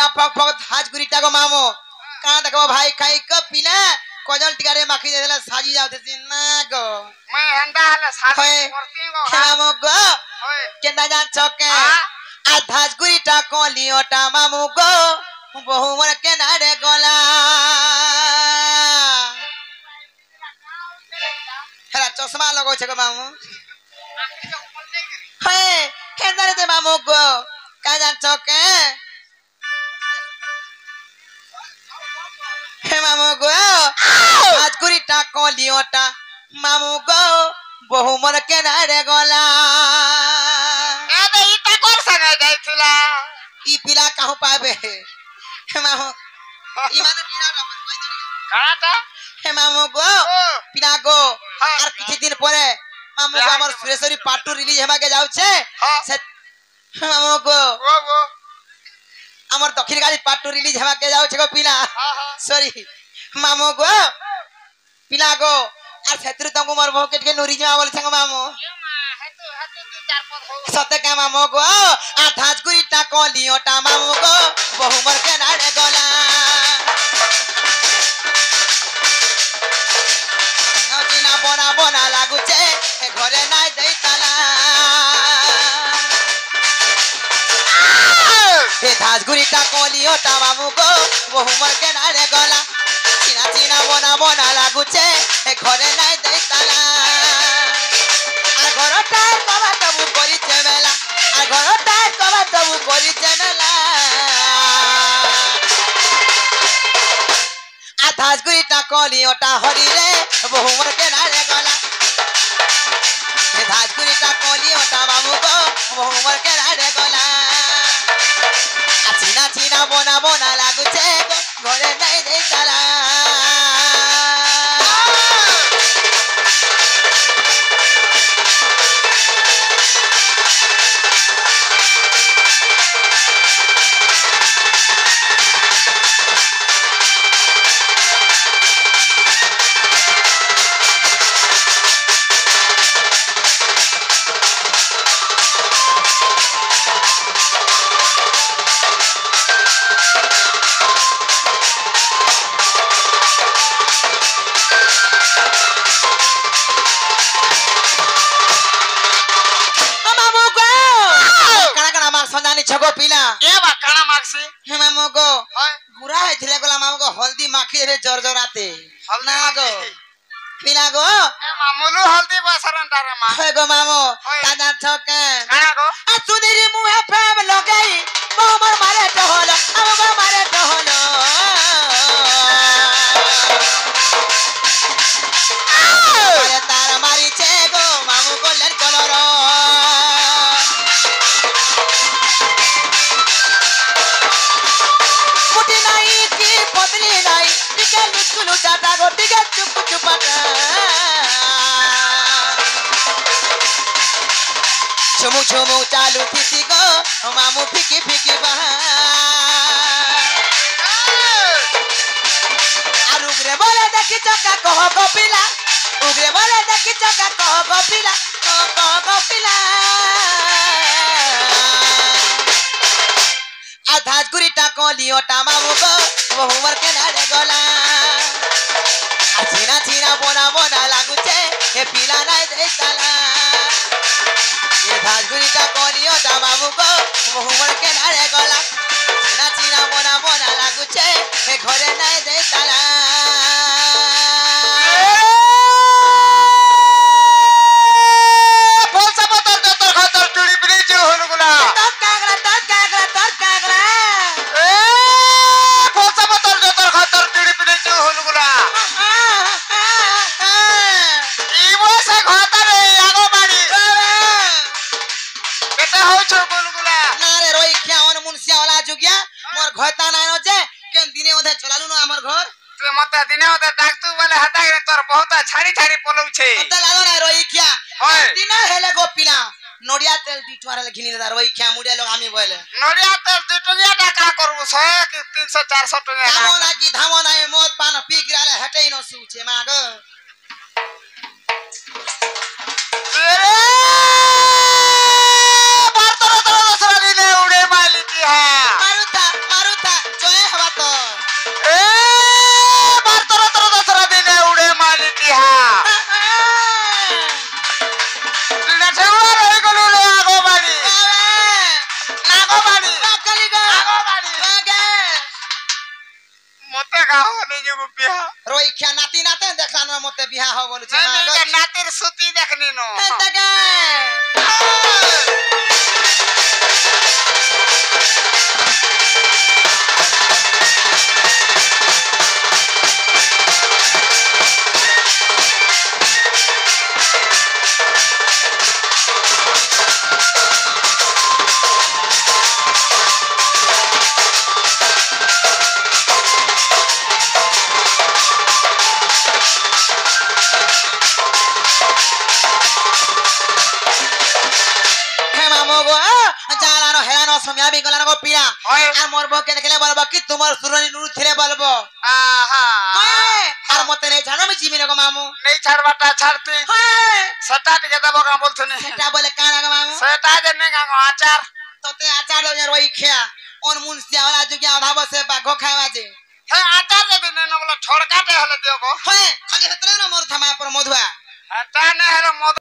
হাজগুড়ি টাকা মামো। কাঁ দেখো ভাই খাই পিনা। কজন টিকারে মাখি দেলা সাজি যাওতেছি না গো। মই হেন্দা হলে সাজি করতি গো হ্যাঁ। হামো গো। কেন্দা জান চকে। আ? হাজগুড়ি টাকা লিওটা মামু গো। বহু মর কেনারে গলা। হেলা চশমা লগাইছে গো মামু। হে কেন্দারে দে মামু গো। কাজান চকে। মামু গো। সাজগুড়িটা কলিওটা মামু গো। বহু মর কেনারে গলা। ইটা ই পিলা কাহু পাবে? মামু হে মামু গো পিলা গো আর কিছুদিন পরে মামু গো আমার সুরেশ্বরী পাটু রিলিজ হেবাকে যাচ্ছে। মামু গো। আমার দক্ষিণ পাটু রিলিজ হেবাকে যাচ্ছে গো পিলা। সরি মামো গো ପିଲା ଗୋ ଆର ସେଥିରୁ ତାଙ୍କୁ ମୋର ବୋହୁ ଟିକେ ନୁରି ଯିବା ବୋଲି ସାଙ୍ଗ ମାମୁ ସତେ କା ମାମୁ ଗୋ ଆଠାଜ କୁଇଟା କଲିଓଟା ମାମୁ ଗୋ ବୋହୁ ମୋର କେନାଡେ ଗଲା ଚିନା ବନା ବନା ଲାଗୁଛେ ଘରେ ନାଇଁ ଦେଇ ତାଲା ଏ ଧାଜଗୁରିଟା କଲିଓଟା ମାମୁ ଗୋ ବୋହୁ ମୋର କେନାଡେ ଗଲା বনা বনা লাগুছে ঘরে নাই দেই তালা আর ঘরটা কবা তবু করিছে মেলা, আর ঘরটা কবা তবু করিছে মেলা। আর ধাজগুড়িটা কলিওটা হরিরে বহু মোর কেনারে গলা। এ ধাজগুড়িটা কলিওটা মামু গো, বহু কেনারে গলা। চিনা চিনা বনা বনা লাগুছে ঘরে নাই দেই তালা ଛକ ପିଲା ଏ ବା କାଣା ମାଗସି ହେମା ମଗ ଗୁରା ହେଇଥିଲେ ଗଲା ମାମଗ ହଳଦୀ ମାଖିରେ ଜର୍ଜରାତେ ହଲନା ଆଗ ପିଲା ଗୋ ମାମୁଲୁ ହଳଦୀ ବସରନ୍ତାରେ ମା ହେ ଗୋ ମାମୁ ତାଦା ଛକେ କାଣା ଗୋ ଆ ସୁନେରି ମୁହେ ଫେମ ଲଗାଇ ମୋ ମୋର লুচুলু চাটা গো টিকে চুপ চুপাটা ছুমু ছুমু চালু ফিসি গো মামু ফিকি ফিকি বাহা আর উগরে বলে দেখি চকা কহ গপিলা উগরে বলে দেখি চকা কহ গপিলা কহ গপিলা আর ধাজগুড়িটা কলিওটা মামু গো বহুমার বোনা লাগুছে, এ পিলা নাই দেই তালা। এ ধাজগুড়িটা কলিওটা মামু গো বহুমার কেনারে গলা। মোর ঘরতা নাই যে কেন দিনে ওধে চলালু না আমার ঘর? তুই মতে দিনে ওতে ডাকতু বলে হাতা করে তোর বহুত ছাড়ি ছাড়ি পলউছে ওতে লালো না রই খিয়া। হয়। দিনে হেলে গোপিনা নড়িয়া তেল দি ঠুয়ারে ঘিনি দা রই খিয়া মুড়ে লোক আমি বলে নড়িয়া তেল দুই টঙ্গিয়া টাকা করব শহে কি তিনশো চারশো টঙ্গিয়া ধামো না কি ধামো নাই মদ পান পি গিরালে হেটেই ন সুছে যাব বিয়া। নাতি নাতে দেখানোর মতে বিয়া হব বলছে নাতির সুতি দেখনি নো। আর মোর বউকে দেখলে বলব কি তোমার সুরনি নুরু ছেড়ে বলব আহা হ্যাঁ, আর মতে নেই জানো আমি জিমি গো মামু নেই ছাড়বাটা ছাড়তে হ্যাঁ, সেটা টিকে দেবো কা বলছনি সেটা বলে কানা গো মামু সেটা যে নেই গা আচার তোতে আচার দেবে রই খেয়া অন মুনসিয়া ওলা যুগিয়া অধা বসে বাঘ খাওয়া যে হ্যাঁ আচার যদি নেই না বলে ছড়কাতে হলে দিও গো হ্যাঁ খালি হেতরে না মোর থামায় পর মধুয়া এটা নেই হলে মদ